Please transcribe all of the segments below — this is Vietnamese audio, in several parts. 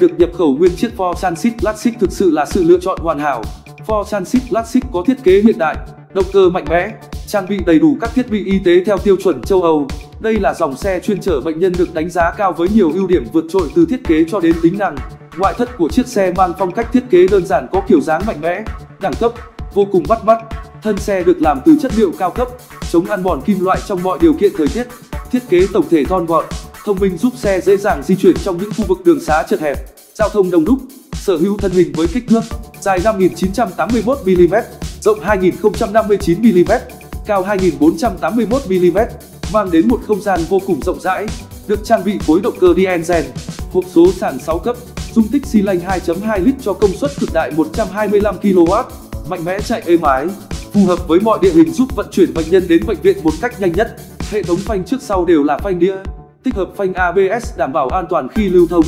được nhập khẩu nguyên chiếc Ford Transit Classic thực sự là sự lựa chọn hoàn hảo. Ford Transit Classic có thiết kế hiện đại, động cơ mạnh mẽ, trang bị đầy đủ các thiết bị y tế theo tiêu chuẩn châu Âu. Đây là dòng xe chuyên chở bệnh nhân được đánh giá cao với nhiều ưu điểm vượt trội từ thiết kế cho đến tính năng. Ngoại thất của chiếc xe mang phong cách thiết kế đơn giản có kiểu dáng mạnh mẽ, đẳng cấp, vô cùng bắt mắt. Thân xe được làm từ chất liệu cao cấp, chống ăn mòn kim loại trong mọi điều kiện thời tiết. Thiết kế tổng thể thon gọn, thông minh giúp xe dễ dàng di chuyển trong những khu vực đường xá chật hẹp, giao thông đông đúc. Sở hữu thân hình với kích thước dài 5981 mm, rộng 2059 mm, cao 2481 mm, mang đến một không gian vô cùng rộng rãi. Được trang bị khối động cơ diesel, hộp số sàn 6 cấp, dung tích xi lanh 2.2 lít cho công suất cực đại 125 kW, mạnh mẽ chạy êm ái, phù hợp với mọi địa hình giúp vận chuyển bệnh nhân đến bệnh viện một cách nhanh nhất. Hệ thống phanh trước sau đều là phanh đĩa, tích hợp phanh ABS đảm bảo an toàn khi lưu thông.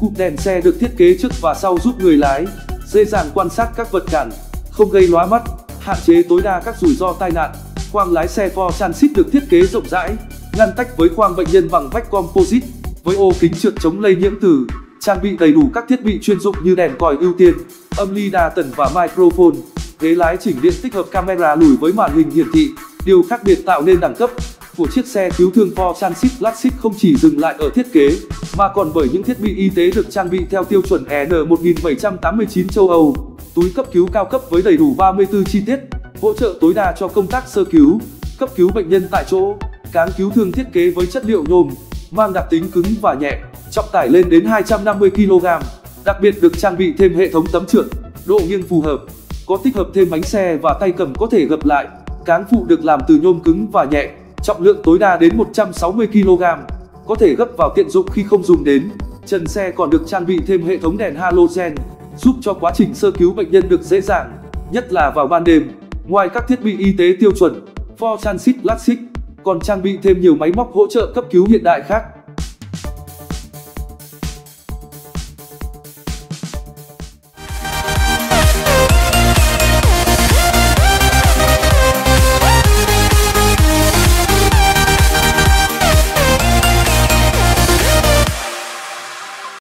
Cụm đèn xe được thiết kế trước và sau giúp người lái dễ dàng quan sát các vật cản, không gây lóa mắt, hạn chế tối đa các rủi ro tai nạn. Khoang lái xe Ford Transit được thiết kế rộng rãi, ngăn tách với khoang bệnh nhân bằng vách composite, với ô kính trượt chống lây nhiễm từ, trang bị đầy đủ các thiết bị chuyên dụng như đèn còi ưu tiên, âm ly đa tần và microphone. Ghế lái chỉnh điện tích hợp camera lùi với màn hình hiển thị, điều khác biệt tạo nên đẳng cấp của chiếc xe cứu thương Ford Transit Classic không chỉ dừng lại ở thiết kế, mà còn bởi những thiết bị y tế được trang bị theo tiêu chuẩn EN1789 châu Âu. Túi cấp cứu cao cấp với đầy đủ 34 chi tiết, hỗ trợ tối đa cho công tác sơ cứu, cấp cứu bệnh nhân tại chỗ. Cáng cứu thương thiết kế với chất liệu nhôm, mang đặc tính cứng và nhẹ, trọng tải lên đến 250 kg. Đặc biệt được trang bị thêm hệ thống tấm trượt, độ nghiêng phù hợp, có tích hợp thêm bánh xe và tay cầm có thể gập lại. Cáng phụ được làm từ nhôm cứng và nhẹ, trọng lượng tối đa đến 160 kg, có thể gấp vào tiện dụng khi không dùng đến. Trần xe còn được trang bị thêm hệ thống đèn halogen, giúp cho quá trình sơ cứu bệnh nhân được dễ dàng, nhất là vào ban đêm. Ngoài các thiết bị y tế tiêu chuẩn, Ford Transit Classic còn trang bị thêm nhiều máy móc hỗ trợ cấp cứu hiện đại khác